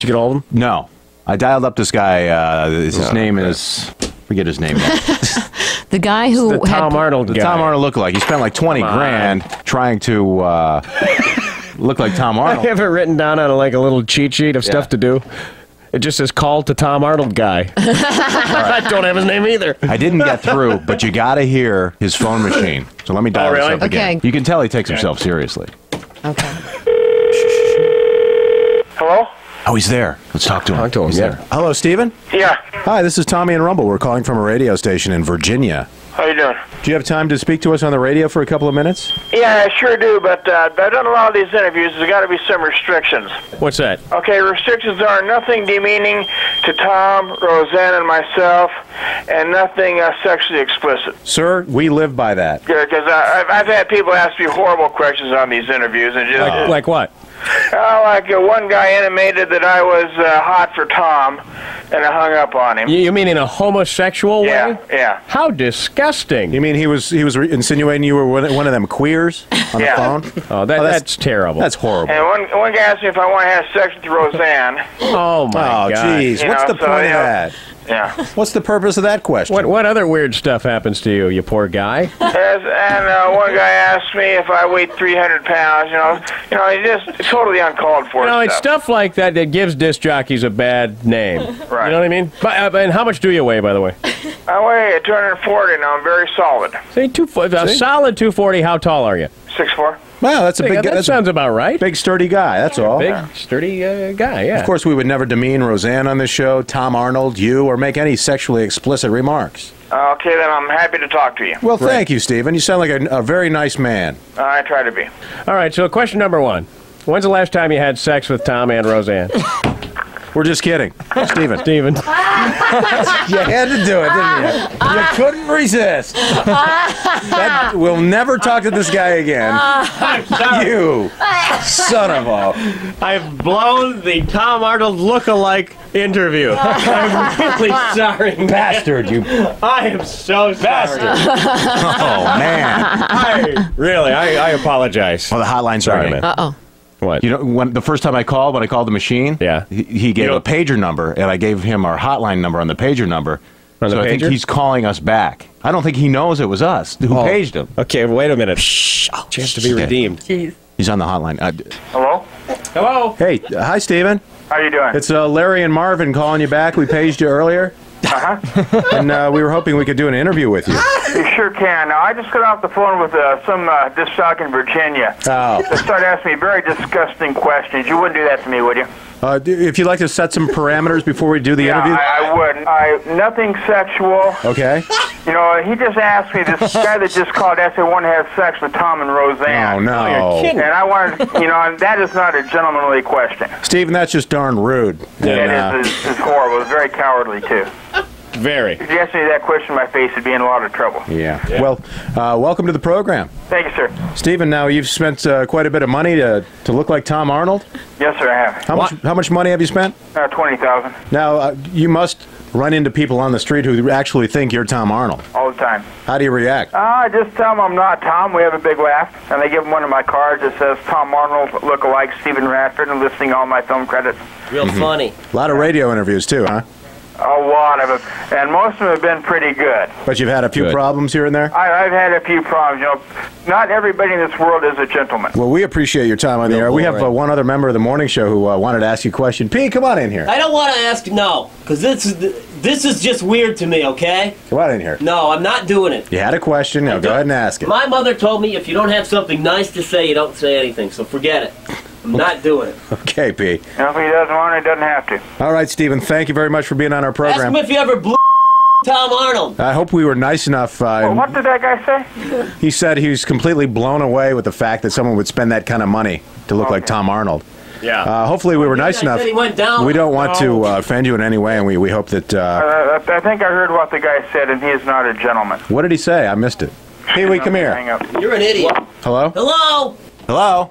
Did you get all of them? No, I dialed up this guy. Uh, his Oh, name is forget his name. The guy who The had Tom Arnold the guy. Tom Arnold lookalike. He spent like twenty grand trying to uh, look like Tom Arnold. I have it written down on like a little cheat sheet of stuff to do. It just says call to Tom Arnold guy. I don't have his name either. I didn't get through, but you got to hear his phone machine. So let me dial Oh, this really? up again. Okay. You can tell he takes himself seriously. Okay. Hello? Oh, he's there. Let's talk to him. Talk to him, He's yeah. there. Hello, Steven. Yeah. Hi, this is Tommy and Rumble. We're calling from a radio station in Virginia. How you doing? Do you have time to speak to us on the radio for a couple of minutes? Yeah, I sure do, but uh, I've done a lot of these interviews. There's got to be some restrictions. What's that? Okay, restrictions are nothing demeaning to Tom, Roseanne, and myself, and nothing uh, sexually explicit. Sir, we live by that. Yeah, Because I've, I've had people ask me horrible questions on these interviews, and just Like, like what? uh, like uh, one guy intimated that I was uh, hot for Tom, and I hung up on him. You, you mean in a homosexual Yeah, way? yeah. How disgusting. You mean he was he was re- insinuating you were one one of them queers on Yeah. the phone? Oh, that, Oh, that's- that's, terrible. That's horrible. And one one guy asked me if I want to have sex with Roseanne. oh, my Oh, God. jeez. You What's know, the so, point you of that? Yeah. What's the purpose of that question? What, what other weird stuff happens to you, you poor guy? Yes, and uh, one guy asked me if I weighed 300 pounds. You know, you know, it's just totally uncalled for. You know, it's stuff. stuff like that that gives disc jockeys a bad name. Right. You know what I mean? But, uh, and how much do you weigh, by the way? I weigh 240 now. I'm very solid. Say two, fo- a solid 240. How tall are you? Six four. Wow, that's a big that that's sounds a about right. big sturdy guy. That's all. Big, sturdy uh, guy, yeah. Of course, we would never demean Roseanne on this show, Tom Arnold, you, or make any sexually explicit remarks. Okay, then I'm happy to talk to you. Well, thank you, Stephen. You sound like a, a very nice man. I try to be. All right, so question number one. When's the last time you had sex with Tom and Roseanne? We're just kidding, Stephen. Steven. you had to do it, didn't you? You couldn't resist. That, we'll never talk to this guy again. You son of a. I've blown the Tom Arnold look-alike interview. I'm really sorry. man. Bastard, you. I am so sorry. Oh, man. I, really, I, I apologize. Well, the hotline's Sorry, ringing. man. Uh oh. What? You know, when the first time I called, when I called the machine, Yeah. he, he gave You a pager number, and I gave him our hotline number on the pager number. On the so I think he's calling us back. I don't think he knows it was us who Oh. paged him. Okay, wait a minute. Shh. Chance to be Okay. redeemed. Jeez. He's on the hotline. Uh, Hello. Hello. hey, uh, hi, Steven. How you doing? It's uh, Larry and Marvin calling you back. We paged you earlier, Uh-huh. and uh, we were hoping we could do an interview with you. You sure can. Now, I just got off the phone with uh, some uh, disc jockey in Virginia. Oh. They started asking me very disgusting questions. You wouldn't do that to me, would you? Uh, d- if you'd like to set some parameters before we do the yeah, interview. I, I would. I nothing sexual. Okay. You know, he just asked me, this guy that just called asked if I want to have sex with Tom and Roseanne. Oh, no. you're kidding. And I wanted, you know, and that is not a gentlemanly question. Steven, that's just darn rude. And, That uh, is, is, is horrible. It's very cowardly, too. Very. If you asked me that question in my face, I'd be in a lot of trouble. yeah. Well, uh, welcome to the program. Thank you, sir. Steven, now you've spent uh, quite a bit of money to, to look like Tom Arnold. Yes, sir, I have. How much, how much money have you spent? Uh, 20000 Now, uh, you must run into people on the street who actually think you're Tom Arnold. all the time. How do you react? Uh, I just tell them I'm not Tom. We have a big laugh. And I give them one of my cards that says Tom Arnold, look-alike Stephen Radford, and listing all my film credits. Real funny. A lot of radio interviews, too, huh? A lot of them. And most of them have been pretty good. But you've had a few Good. problems here and there? I, I've had a few problems. You know, not everybody in this world is a gentleman. Well, we appreciate your time on the air. We have uh, one other member of the morning show who uh, wanted to ask you a question. P, come on in here. I don't want to ask no, because this is this is just weird to me. Okay? Come on in here. No, I'm not doing it. You had a question. Now go don't- ahead and ask it. My mother told me if you don't have something nice to say, you don't say anything. So forget it. I'm not doing it. Okay, P. And if he doesn't want it, he doesn't have to. All right, Stephen, thank you very much for being on our Ask program. him if you ever blew Tom Arnold. I hope we were nice enough. Uh, Well, what did that guy say? He said he was completely blown away with the fact that someone would spend that kind of money to look like Tom Arnold. Yeah. Uh, hopefully, we were nice I enough. said he went down. We don't want to uh, offend you in any way, and we, we hope that. Uh, Uh, I think I heard what the guy said, and he is not a gentleman. what did he say? I missed it. Pee Wee, come Hang here. up. You're an idiot. Hello? Hello. Hello?